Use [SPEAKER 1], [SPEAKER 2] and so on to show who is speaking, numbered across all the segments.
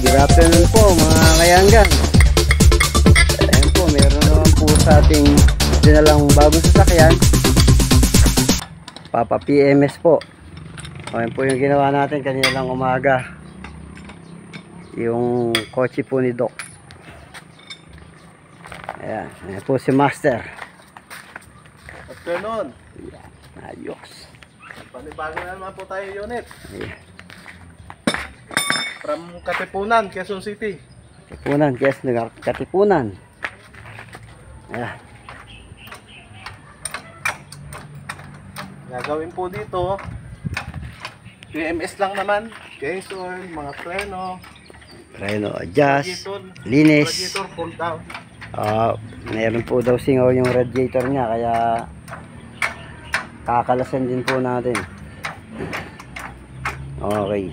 [SPEAKER 1] good afternoon po mga kayanggan ayun po meron naman po sa ating dinalang bagong sasakyan. Papa PMS po. Ayun po yung ginawa natin kanina lang umaga. Yung kotse po ni Doc. Ayan, ayan po si Master.
[SPEAKER 2] Afternoon.
[SPEAKER 1] Ayan, ayos.
[SPEAKER 2] Panibago na naman po tayo unit.
[SPEAKER 1] Ayan.
[SPEAKER 2] From Katipunan, Quezon City.
[SPEAKER 1] Katipunan, yes, nagkatipunan. Ayan.
[SPEAKER 2] Gagawin po dito, PMS lang naman. Case oil, mga preno,
[SPEAKER 1] Reno, adjust,
[SPEAKER 2] radiator,
[SPEAKER 1] linis.
[SPEAKER 2] radiator pull down.
[SPEAKER 1] Ah, meron po daw singaw yung radiator niya kaya kakalasan din po natin. Okay.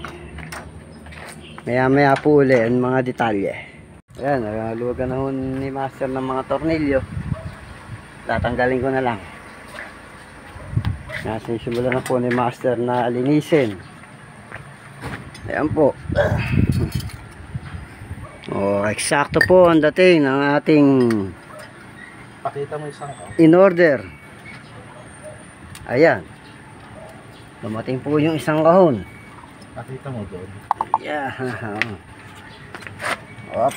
[SPEAKER 1] Maya maya po uli ang mga detalye. Ayan, nagaluwagan na ho ni Master ng mga tornilyo. Tatanggalin ko na lang. Nasisimula na po ni Master na linisin. Ayan po. Oh, eksakto po ang dating ng ating
[SPEAKER 2] Pakita mo isang oh.
[SPEAKER 1] in order. Ayan. Dumating po yung isang kahon.
[SPEAKER 2] Pakita mo doon.
[SPEAKER 1] Yeah. Op.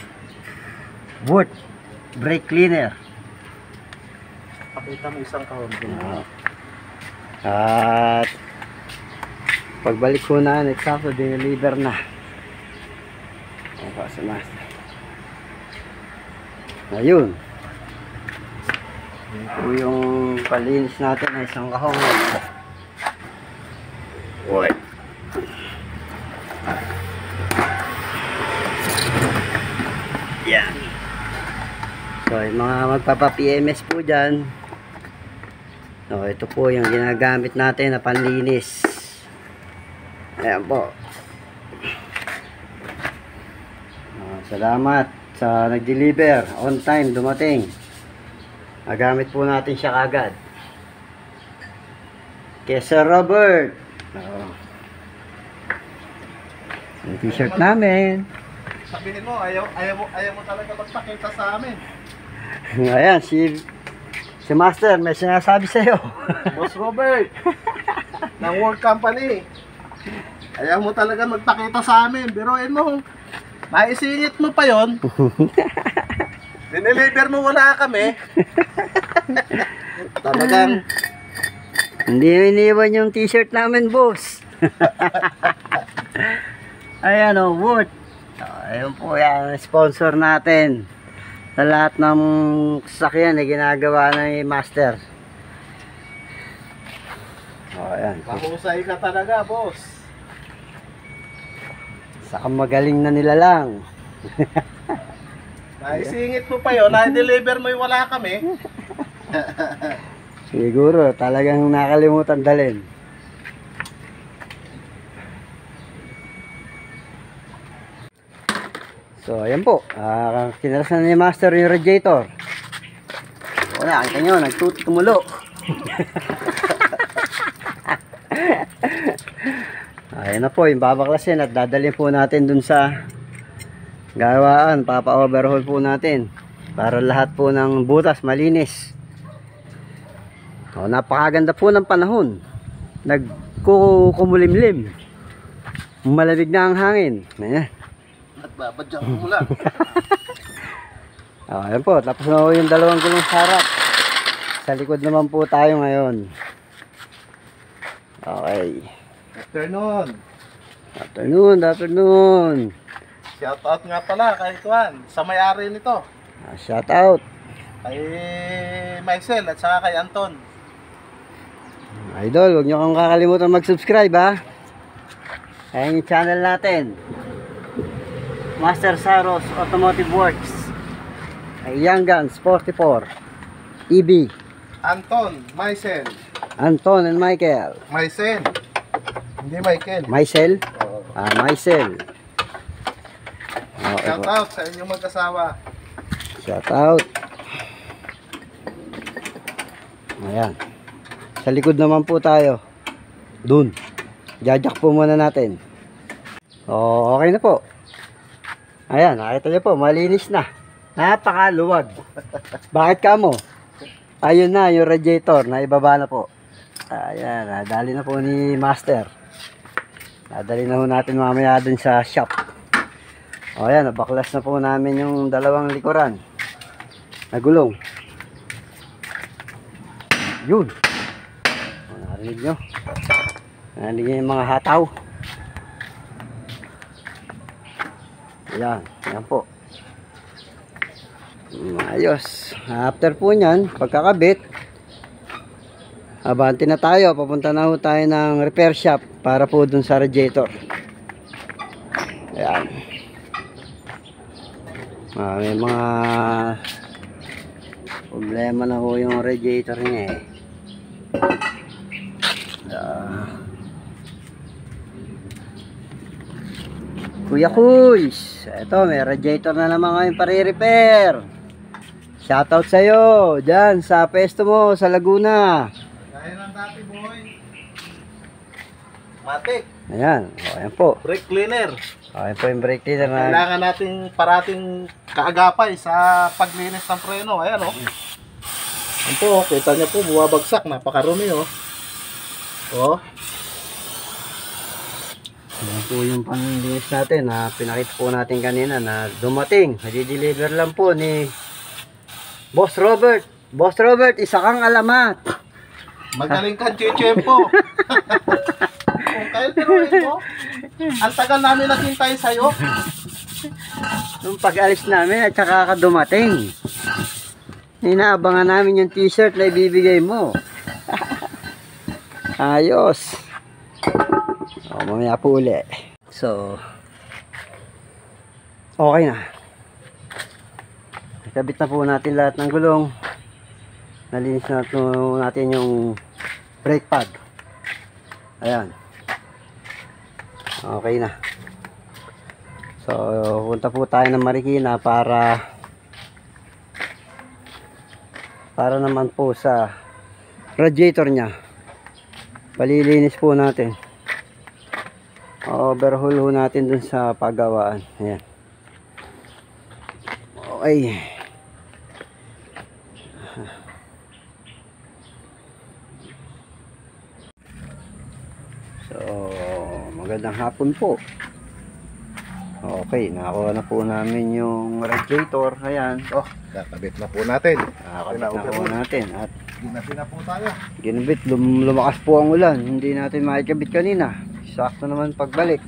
[SPEAKER 1] Wood. Brake cleaner.
[SPEAKER 2] Pakita mo isang kahon doon.
[SPEAKER 1] Ah. At pagbalik ko na, eksakto, deliver na. Opo, sa master. Ayun. Yun po yung palinis natin ng isang kahong. Uy. Yung mga magpapa-PMS po dyan, So, ito po yung ginagamit natin na panlinis. Ayan po. Ah, salamat sa nag-deliver. On time, dumating. Nagamit po natin siya kagad. Kay Robert. Oo. Yung t-shirt namin.
[SPEAKER 2] Sabihin mo, ayaw, ayaw, ayaw mo talaga magpakita sa amin.
[SPEAKER 1] Ayan, si si Master, may sinasabi sa'yo.
[SPEAKER 2] Boss Robert, ng World Company. Ayaw mo talaga magpakita sa amin. Biruin mo, maisingit mo pa yon. Dineliver mo wala kami. Talagang,
[SPEAKER 1] Hindi iniwan yung t-shirt namin, boss. Ayan o, Wood. Oh, ayun po yan, sponsor natin. Sa lahat ng sasakyan na ginagawa ng master. Oh, ayan.
[SPEAKER 2] mahusay ka talaga, boss.
[SPEAKER 1] Saka magaling na nila lang.
[SPEAKER 2] Naisingit mo pa yon, na-deliver mo yung wala kami.
[SPEAKER 1] Siguro, talagang nakalimutan dalhin. So, ayan po. Uh, kinalasan ni Master yung radiator. Wala, kita nyo, nagtutumulo. ayan na po, yung babaklasin at dadalhin po natin dun sa gawaan. Papa-overhaul po natin. Para lahat po ng butas malinis. Oh, napakaganda po ng panahon. Nagkukumulimlim. Malamig na ang hangin. Ayan.
[SPEAKER 2] At babadyak mo lang.
[SPEAKER 1] Oh, ayan po. Tapos na po yung dalawang gulong sa harap. Sa likod naman po tayo ngayon. Okay.
[SPEAKER 2] Afternoon.
[SPEAKER 1] Afternoon, afternoon.
[SPEAKER 2] Shout out nga pala kay Tuan, sa may-ari nito.
[SPEAKER 1] Ah, shout out.
[SPEAKER 2] Kay Maisel at saka kay Anton.
[SPEAKER 1] Idol, huwag nyo kang kakalimutan mag-subscribe ha. Ayan yung channel natin. Master Saros Automotive Works. Young Guns 44. EB.
[SPEAKER 2] Anton, Maisel.
[SPEAKER 1] Anton and Michael.
[SPEAKER 2] Maisel. Hindi Michael.
[SPEAKER 1] Maisel.
[SPEAKER 2] Oo.
[SPEAKER 1] Ah, Maisel. Okay
[SPEAKER 2] Shout out sa inyong mag-asawa.
[SPEAKER 1] Shout out. Ayan. Sa likod naman po tayo. Dun. Jajak po muna natin. Oh, okay na po. Ayan, nakita niyo po, malinis na. Napakaluwag. Bakit ka mo? Ayun na, yung radiator, na ibaba na po. Ayan, nadali na po ni Master. Nadali na po natin mamaya dun sa shop. O ayan, nabaklas na po namin yung dalawang likuran. Nagulong. Yun. O, narinig nyo. Narinig nyo yung mga hataw. Ayan, ayan po. Ayos. After po nyan, pagkakabit, abante na tayo. Papunta na ho tayo ng repair shop para po dun sa radiator. Ayan. Ah, may mga problema na ho yung radiator niya eh. Ah. Kuya Kuys, eto may radiator na naman ngayon pare-repair. Shoutout sa'yo, dyan sa pesto mo sa Laguna.
[SPEAKER 2] Gaya ng dati, boy. Matik,
[SPEAKER 1] Ayan, ayan po.
[SPEAKER 2] brake cleaner.
[SPEAKER 1] Ayan po yung brake leader na
[SPEAKER 2] Kailangan nating parating kaagapay sa paglinis ng preno. Ayan, oh. Ayan po, oh. kita niyo po, bumabagsak. Napakarumi, oh. Oh,
[SPEAKER 1] Ayan po yung panlinis natin na pinakita po natin kanina na dumating. Nadi-deliver lang po ni Boss Robert. Boss Robert, isa kang alamat.
[SPEAKER 2] magaling kang chichempo. Kung kayo tinuin mo, ang tagal namin naghintay sa'yo.
[SPEAKER 1] Nung pag-alis namin at saka ka dumating. Inaabangan namin yung t-shirt na ibibigay mo. Ayos. O, mamaya po uli. So, okay na. Nakabit na po natin lahat ng gulong. Nalinis na natin yung brake pad. Ayan. Okay na. So, punta po tayo ng Marikina para para naman po sa radiator niya. Palilinis po natin. Overhaul ho natin dun sa pagawaan. Ayan. Okay. So, magandang hapon po. Okay, nakakuha na po namin yung radiator. Ayan.
[SPEAKER 2] Oh, kakabit na po natin.
[SPEAKER 1] Nakakabit na po natin. At
[SPEAKER 2] Ginabi na po tayo.
[SPEAKER 1] ginabit, lum lumakas po ang ulan. Hindi natin makikabit kanina. Sakto naman pagbalik.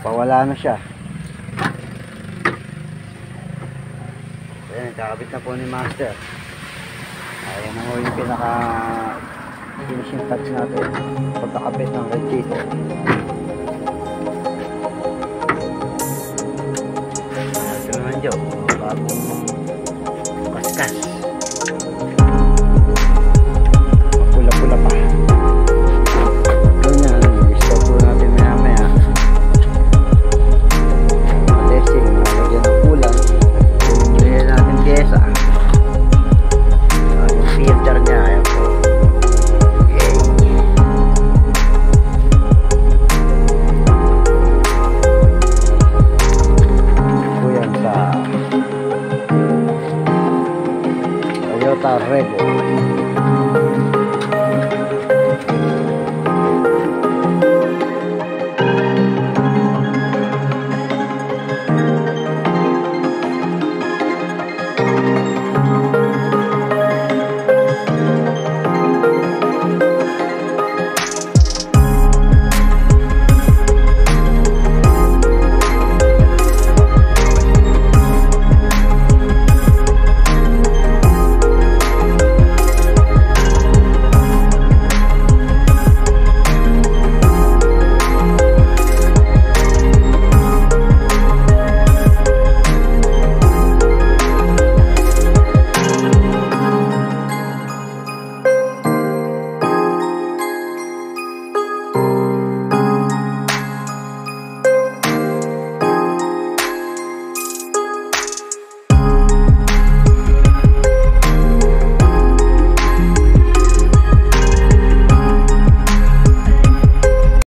[SPEAKER 1] Pawala na siya. Ayan, kakabit na po ni Master. Ayan na po yung pinaka finishing touch natin. Pagkakabit ng radiator. Ito naman Joe. Bagong kaskas.